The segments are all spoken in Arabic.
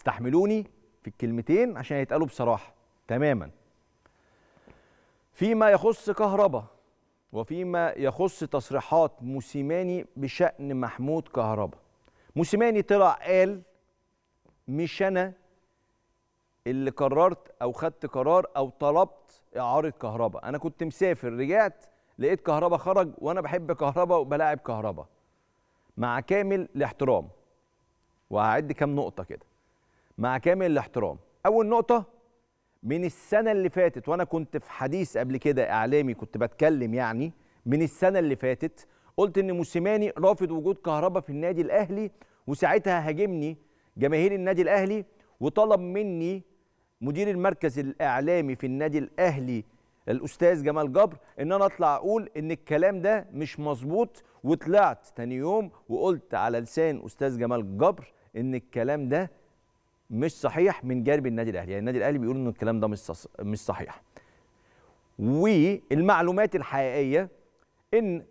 استحملوني في الكلمتين عشان يتقالوا بصراحة تماما. فيما يخص كهرباء وفيما يخص تصريحات موسيماني بشأن محمود كهرباء. موسيماني طلع قال مش أنا اللي قررت أو خدت قرار أو طلبت إعارة كهرباء. أنا كنت مسافر رجعت لقيت كهرباء خرج وأنا بحب كهرباء وبلاعب كهرباء. مع كامل الاحترام وهعد كام نقطة كده. مع كامل الاحترام. أول نقطة من السنة اللي فاتت وأنا كنت في حديث قبل كده إعلامي كنت بتكلم يعني من السنة اللي فاتت قلت إن موسيماني رافض وجود كهرباء في النادي الأهلي وساعتها هاجمني جماهير النادي الأهلي وطلب مني مدير المركز الإعلامي في النادي الأهلي الأستاذ جمال جبر إن أنا أطلع أقول إن الكلام ده مش مظبوط وطلعت تاني يوم وقلت على لسان أستاذ جمال جبر إن الكلام ده مش صحيح من جانب النادي الأهلي. يعني النادي الأهلي بيقول إن الكلام ده مش مش صحيح. والمعلومات الحقيقية إن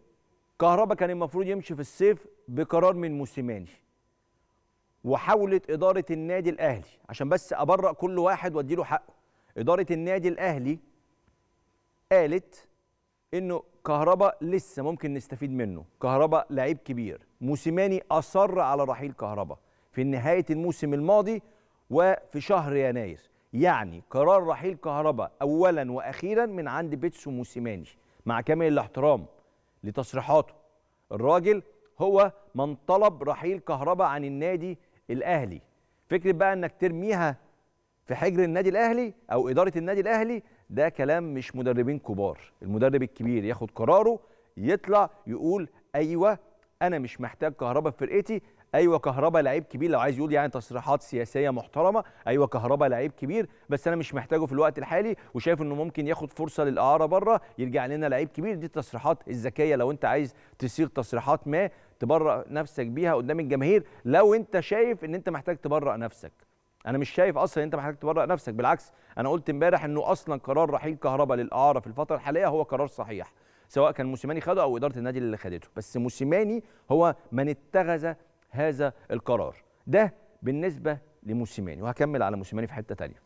كهربا كان المفروض يمشي في الصيف بقرار من موسيماني وحاولت إدارة النادي الأهلي. عشان بس أبرأ كل واحد وأديله حقه. إدارة النادي الأهلي قالت إنه كهربا لسه ممكن نستفيد منه. كهربا لعيب كبير. موسيماني أصر على رحيل كهربا. في نهاية الموسم الماضي وفي شهر يناير يعني قرار رحيل كهربا اولا وأخيرا من عند بيتسو موسيماني مع كامل الاحترام لتصريحاته. الراجل هو من طلب رحيل كهربا عن النادي الأهلي. فكرة بقى إنك ترميها في حجر النادي الأهلي أو إدارة النادي الأهلي ده كلام مش مدربين كبار. المدرب الكبير ياخد قراره يطلع يقول أيوه أنا مش محتاج كهربا في فرقتي أيوه كهربا لعيب كبير. لو عايز يقول يعني تصريحات سياسية محترمة أيوه كهربا لعيب كبير. بس أنا مش محتاجه في الوقت الحالي وشايف إنه ممكن ياخد فرصة للإعارة بره يرجع لنا لعيب كبير. دي التصريحات الذكية. لو أنت عايز تصيغ تصريحات ما تبرأ نفسك بيها قدام الجماهير. لو أنت شايف إن أنت محتاج تبرأ نفسك. أنا مش شايف أصلا إن أنت محتاج تبرأ نفسك. بالعكس أنا قلت إمبارح إنه أصلا قرار رحيل كهربا للإعارة في الفترة الحالية هو قرار صحيح سواء كان موسيماني خده أو إدارة النادي اللي خدته. بس موسيماني هو من اتخذ هذا القرار. ده بالنسبة لموسيماني. وهكمل على موسيماني في حتة تانية.